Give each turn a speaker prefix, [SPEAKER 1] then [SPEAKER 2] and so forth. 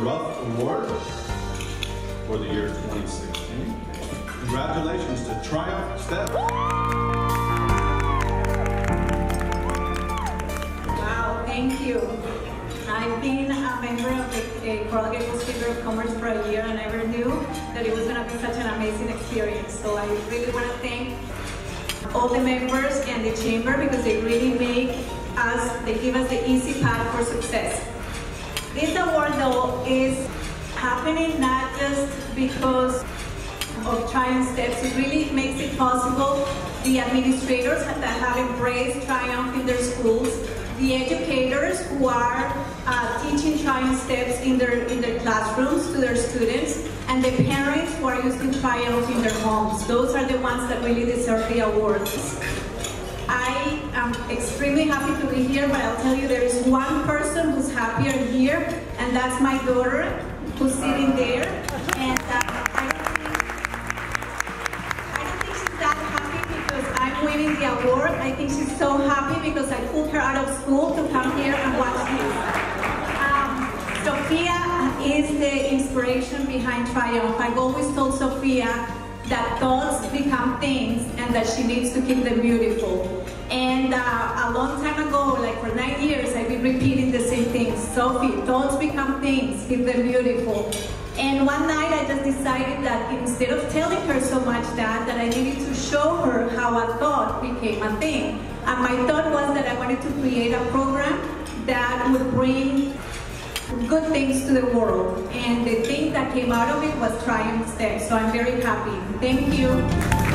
[SPEAKER 1] rough award for the year 2016. Congratulations to Triumph Step.
[SPEAKER 2] Wow, thank you. I've been a member of the Coral Gables Chamber of Commerce for a year and I never knew that it was going to be such an amazing experience. So I really want to thank all the members and the chamber because they really make us, they give us the easy path for success. This award though is happening not just because of Triumph Steps, it really makes it possible. The administrators that have embraced Triumph in their schools, the educators who are uh, teaching Triumph Steps in their, in their classrooms to their students, and the parents who are using Triumph in their homes. Those are the ones that really deserve the awards. I am extremely happy to be here, but I'll tell you there is one person who's happier here, and that's my daughter who's sitting there. And uh, I, don't think, I don't think she's that happy because I'm winning the award. I think she's so happy because I pulled her out of school to come here and watch this. Um, Sophia is the inspiration behind Triumph. I've always told Sophia that thoughts become things and that she needs to keep them beautiful. And uh, a long time ago, like for nine years, I've been repeating Sophie, thoughts become things, keep them beautiful. And one night I just decided that instead of telling her so much that, that I needed to show her how a thought became a thing. And my thought was that I wanted to create a program that would bring good things to the world. And the thing that came out of it was Triumph Steps. So I'm very happy. Thank you.